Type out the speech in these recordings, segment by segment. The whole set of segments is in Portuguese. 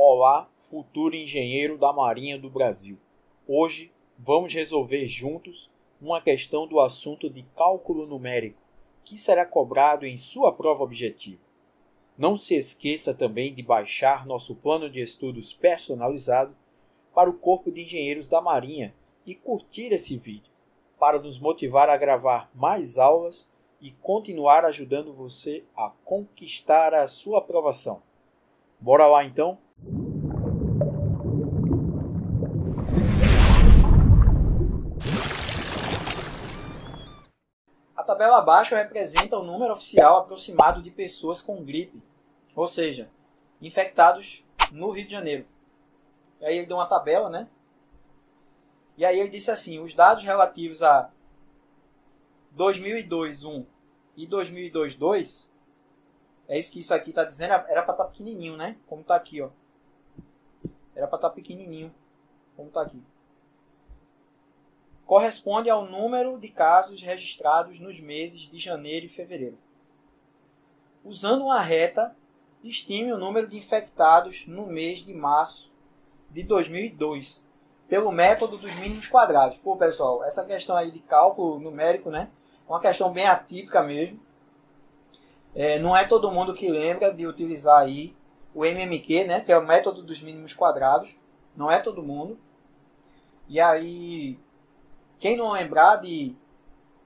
Olá, futuro engenheiro da Marinha do Brasil. Hoje vamos resolver juntos uma questão do assunto de cálculo numérico que será cobrado em sua prova objetiva. Não se esqueça também de baixar nosso plano de estudos personalizado para o Corpo de Engenheiros da Marinha e curtir esse vídeo para nos motivar a gravar mais aulas e continuar ajudando você a conquistar a sua aprovação. Bora lá então? A tabela abaixo representa o número oficial aproximado de pessoas com gripe, ou seja, infectados no Rio de Janeiro. E aí ele deu uma tabela, né? E aí ele disse assim, os dados relativos a 2002-1 e 2002-2 é isso que isso aqui está dizendo. Era para estar tá pequenininho, né? Como está aqui, ó. Era para estar tá pequenininho, como está aqui. Corresponde ao número de casos registrados nos meses de janeiro e fevereiro. Usando uma reta, estime o número de infectados no mês de março de 2002, pelo método dos mínimos quadrados. Pô, pessoal, essa questão aí de cálculo numérico, né? É uma questão bem atípica mesmo. É, não é todo mundo que lembra de utilizar aí o MMQ, né, que é o método dos mínimos quadrados. Não é todo mundo. E aí, quem não lembrar de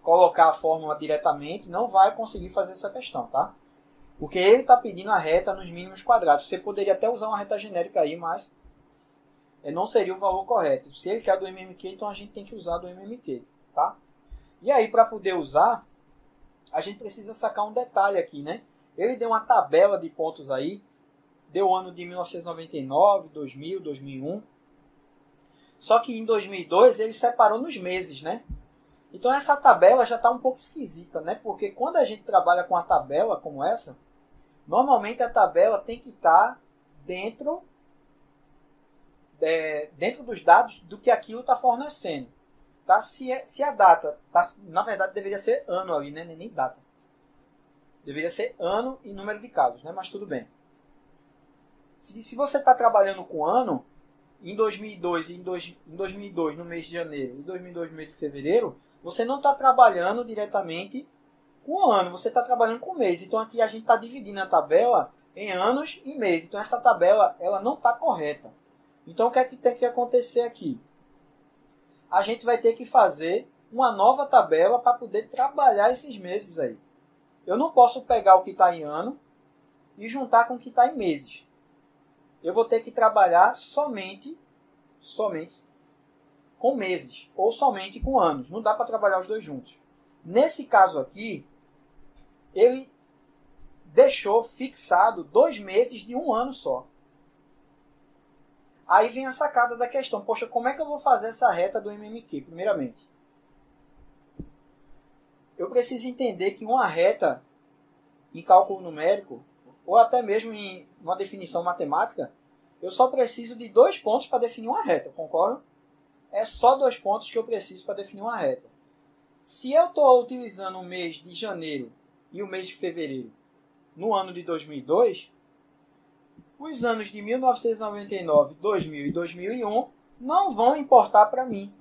colocar a fórmula diretamente, não vai conseguir fazer essa questão, tá? Porque ele está pedindo a reta nos mínimos quadrados. Você poderia até usar uma reta genérica aí, mas é, não seria o valor correto. Se ele quer do MMQ, então a gente tem que usar do MMQ, tá? E aí, para poder usar, a gente precisa sacar um detalhe aqui, né? Ele deu uma tabela de pontos aí, deu o ano de 1999, 2000, 2001. Só que em 2002 ele separou nos meses, né? Então essa tabela já está um pouco esquisita, né? Porque quando a gente trabalha com uma tabela como essa, normalmente a tabela tem que estar tá dentro é, dentro dos dados do que aquilo está fornecendo tá? Se, é, se a data, tá, na verdade deveria ser ano ali, né? Nem data. Deveria ser ano e número de casos, né? Mas tudo bem. Se, se você está trabalhando com ano, em 2002 em, dois, em 2002 no mês de janeiro e 2002 no mês de fevereiro, você não está trabalhando diretamente com o ano, você está trabalhando com o mês. Então aqui a gente está dividindo a tabela em anos e meses. Então essa tabela ela não está correta. Então o que é que tem que acontecer aqui? A gente vai ter que fazer uma nova tabela para poder trabalhar esses meses aí. Eu não posso pegar o que está em ano e juntar com o que está em meses. Eu vou ter que trabalhar somente, somente com meses ou somente com anos. Não dá para trabalhar os dois juntos. Nesse caso aqui, ele deixou fixado dois meses de um ano só. Aí vem a sacada da questão. Poxa, como é que eu vou fazer essa reta do MMQ, primeiramente? Eu preciso entender que uma reta em cálculo numérico, ou até mesmo em uma definição matemática, eu só preciso de dois pontos para definir uma reta, concorda? É só dois pontos que eu preciso para definir uma reta. Se eu estou utilizando o mês de janeiro e o mês de fevereiro no ano de 2002, os anos de 1999, 2000 e 2001 não vão importar para mim.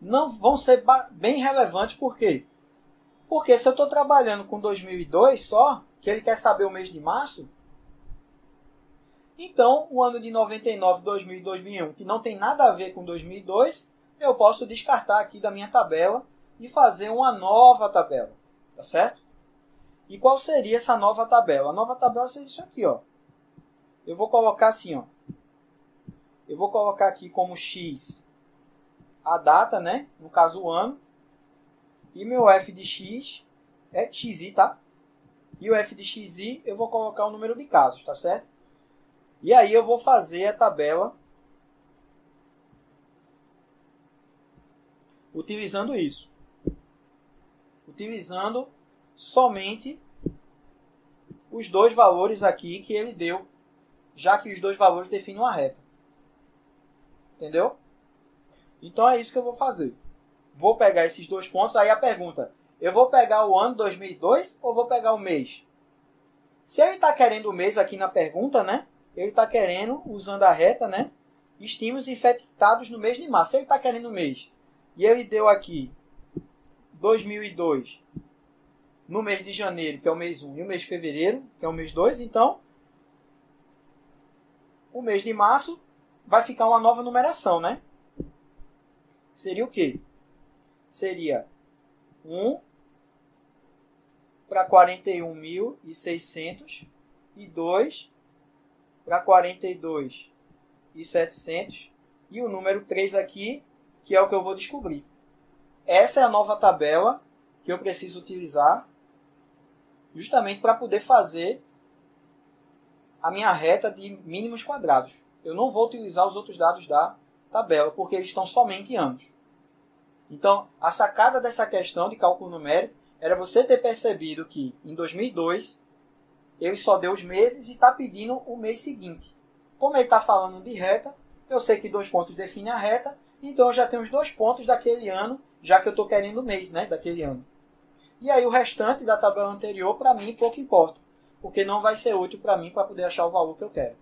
Não vão ser bem relevantes, por quê? Porque se eu estou trabalhando com 2002 só, que ele quer saber o mês de março, então o ano de 99, 2000 e 2001, que não tem nada a ver com 2002, eu posso descartar aqui da minha tabela e fazer uma nova tabela, tá certo? E qual seria essa nova tabela? A nova tabela seria isso aqui, ó. Eu vou colocar assim, ó. Eu vou colocar aqui como x a data, né? No caso o ano. E meu f de x é xi, tá? E o f de xi eu vou colocar o número de casos, tá certo? E aí eu vou fazer a tabela utilizando isso. Utilizando somente os dois valores aqui que ele deu, já que os dois valores definem uma reta. Entendeu? Então é isso que eu vou fazer. Vou pegar esses dois pontos. Aí a pergunta: eu vou pegar o ano 2002 ou vou pegar o mês? Se ele está querendo o mês aqui na pergunta, né? Ele está querendo, usando a reta, né? Estímulos infectados no mês de março. Se ele está querendo o mês e ele deu aqui 2002 no mês de janeiro, que é o mês 1, e o mês de fevereiro, que é o mês 2, então o mês de março vai ficar uma nova numeração, né? Seria o quê? Seria 1 para 41.600 e 2 para 42.700 e o número 3 aqui, que é o que eu vou descobrir. Essa é a nova tabela que eu preciso utilizar justamente para poder fazer a minha reta de mínimos quadrados. Eu não vou utilizar os outros dados da tabela, porque eles estão somente em anos. Então, a sacada dessa questão de cálculo numérico era você ter percebido que em 2002 ele só deu os meses e está pedindo o mês seguinte. Como ele está falando de reta, eu sei que dois pontos definem a reta, então eu já tenho os dois pontos daquele ano, já que eu estou querendo o mês né, daquele ano. E aí o restante da tabela anterior, para mim, pouco importa, porque não vai ser útil para mim para poder achar o valor que eu quero.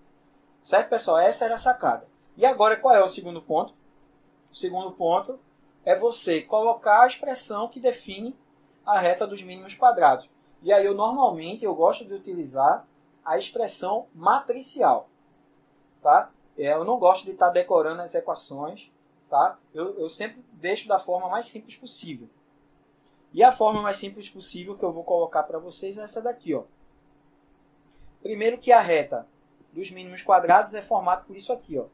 Certo, pessoal? Essa era a sacada. E agora, qual é o segundo ponto? O segundo ponto é você colocar a expressão que define a reta dos mínimos quadrados. E aí eu normalmente eu gosto de utilizar a expressão matricial, tá? É, eu não gosto de estar tá decorando as equações, tá? Eu, eu sempre deixo da forma mais simples possível. E a forma mais simples possível que eu vou colocar para vocês é essa daqui, ó. Primeiro que a reta dos mínimos quadrados é formada por isso aqui, ó.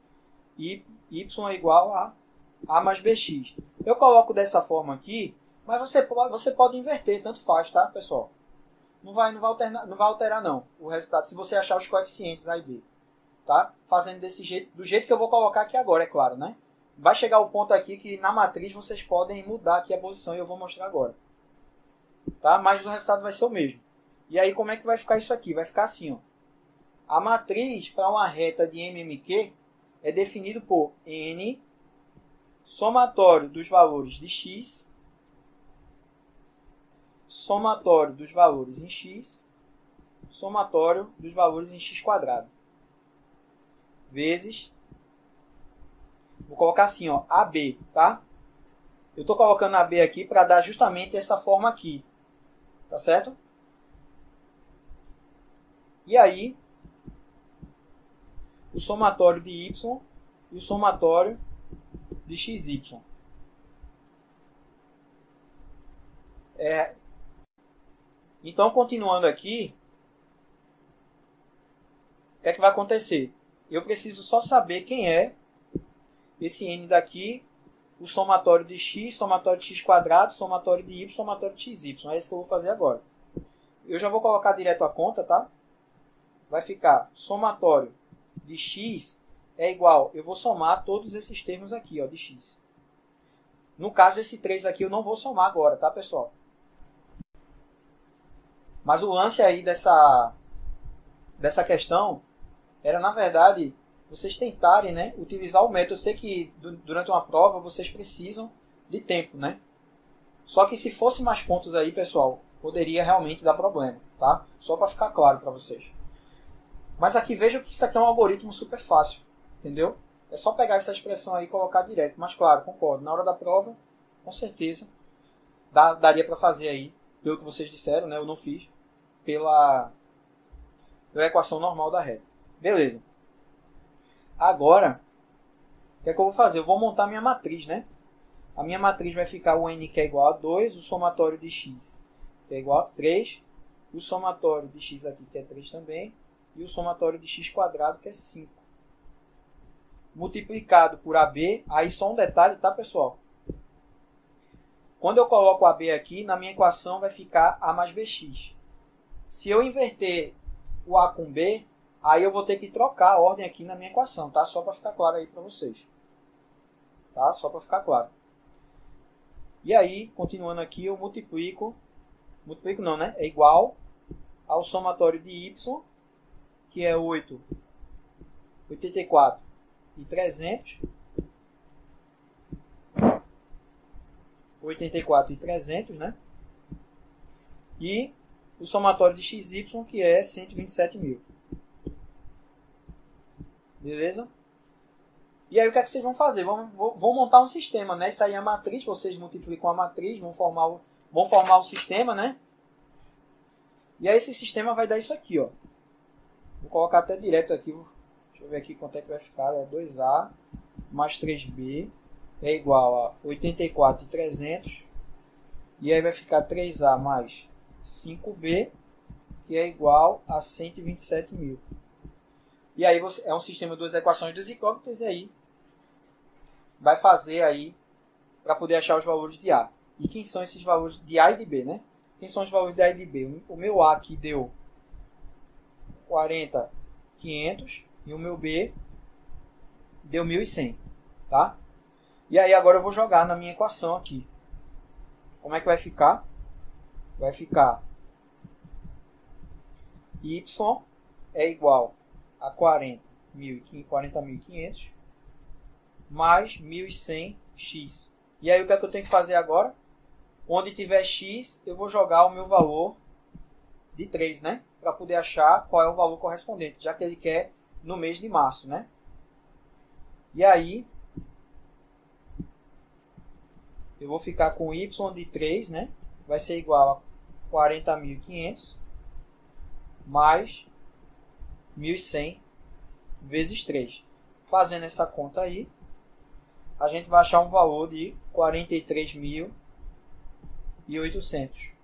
y, é igual a a mais bx. Eu coloco dessa forma aqui mas você pode, você pode inverter, tanto faz, tá, pessoal? Não vai, não vai, não vai alterar não o resultado se você achar os coeficientes A e B. Tá? Fazendo desse jeito, do jeito que eu vou colocar aqui agora, é claro, né? Vai chegar o ponto aqui que na matriz vocês podem mudar aqui a posição e eu vou mostrar agora. Tá? Mas o resultado vai ser o mesmo. E aí como é que vai ficar isso aqui? Vai ficar assim, ó. A matriz para uma reta de MMQ é definido por N somatório dos valores de x somatório dos valores em x, somatório dos valores em x quadrado, vezes, vou colocar assim, ó, AB, tá? Eu estou colocando AB aqui para dar justamente essa forma aqui, tá certo? E aí, o somatório de y e o somatório de xy. É, então, continuando aqui, o que é que vai acontecer? Eu preciso só saber quem é esse n daqui, o somatório de x, somatório de x quadrado, somatório de y, somatório de xy. É isso que eu vou fazer agora. Eu já vou colocar direto a conta, tá? Vai ficar somatório de x é igual, eu vou somar todos esses termos aqui, ó, de x. No caso, esse 3 aqui eu não vou somar agora, tá, pessoal? Mas o lance aí dessa, dessa questão era, na verdade, vocês tentarem né, utilizar o método. Eu sei que durante uma prova vocês precisam de tempo, né? Só que se fosse mais pontos aí, pessoal, poderia realmente dar problema, tá? Só para ficar claro para vocês. Mas aqui vejam que isso aqui é um algoritmo super fácil, entendeu? É só pegar essa expressão aí e colocar direto. Mas claro, concordo. Na hora da prova, com certeza, dá, daria para fazer aí, pelo que vocês disseram, né? Eu não fiz pela, pela equação normal da reta. Beleza. Agora, o que é que eu vou fazer? Eu vou montar minha matriz, né? A minha matriz vai ficar o n que é igual a 2, o somatório de x que é igual a 3, o somatório de x aqui que é 3 também, e o somatório de x quadrado que é 5. Multiplicado por AB, aí só um detalhe, tá pessoal? Quando eu coloco AB aqui, na minha equação vai ficar A mais BX. Se eu inverter o A com B, aí eu vou ter que trocar a ordem aqui na minha equação, tá? Só para ficar claro aí para vocês. Tá? Só para ficar claro. E aí, continuando aqui, eu multiplico, multiplico não, né? É igual ao somatório de y, que é 8, 84 e 300. 84 e 300, né? E o somatório de xy, que é 127 mil. Beleza? E aí o que é que vocês vão fazer? Vão, vão montar um sistema, né? Isso aí é a matriz, vocês multiplicam a matriz, vão formar o, vão formar o sistema, né? E aí esse sistema vai dar isso aqui, ó. Vou colocar até direto aqui. Deixa eu ver aqui quanto é que vai ficar. É 2A mais 3B é igual a 84,300. E aí vai ficar 3A mais 5B, que é igual a 127 mil. E aí você, é um sistema de duas equações das incógnitas e aí vai fazer aí para poder achar os valores de A. E quem são esses valores de A e de B, né? Quem são os valores de A e de B? O meu A aqui deu 40,500 e o meu B deu 1.100, tá? E aí agora eu vou jogar na minha equação aqui. Como é que vai ficar? Vai ficar y é igual a 40.500 mais 1.100x. E aí o que é que eu tenho que fazer agora? Onde tiver x, eu vou jogar o meu valor de 3, né? Para poder achar qual é o valor correspondente, já que ele quer no mês de março, né? E aí eu vou ficar com y de 3, né? Vai ser igual a 40.500 mais 1.100 vezes 3. Fazendo essa conta aí, a gente vai achar um valor de 43.800.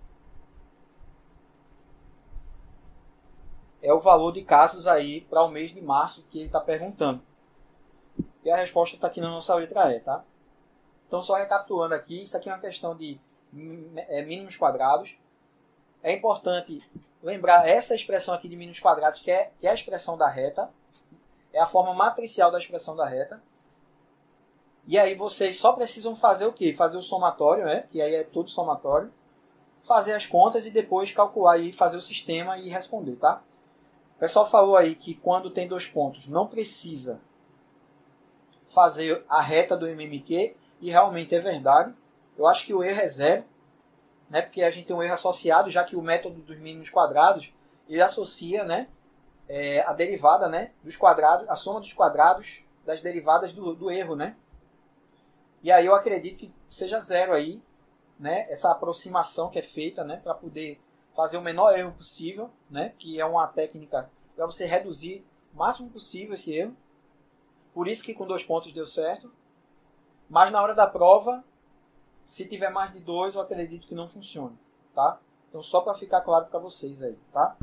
É o valor de casos aí para o mês de março que ele está perguntando. E a resposta está aqui na nossa letra E, tá? Então, só recapitulando aqui, isso aqui é uma questão de é, mínimos quadrados. É importante lembrar essa expressão aqui de mínimos quadrados, que é, que é a expressão da reta. É a forma matricial da expressão da reta. E aí vocês só precisam fazer o quê? Fazer o somatório, né? Que aí é tudo somatório. Fazer as contas e depois calcular e fazer o sistema e responder, tá? O pessoal falou aí que quando tem dois pontos não precisa fazer a reta do MMQ e realmente é verdade. Eu acho que o erro é zero, né? Porque a gente tem um erro associado, já que o método dos mínimos quadrados ele associa, né? É, a derivada, né? Dos quadrados, a soma dos quadrados das derivadas do, do erro, né? E aí eu acredito que seja zero aí, né? Essa aproximação que é feita, né? Para poder fazer o menor erro possível, né? Que é uma técnica para você reduzir o máximo possível esse erro. Por isso que com dois pontos deu certo. Mas na hora da prova, se tiver mais de dois, eu acredito que não funcione, tá? Então só para ficar claro para vocês aí, tá?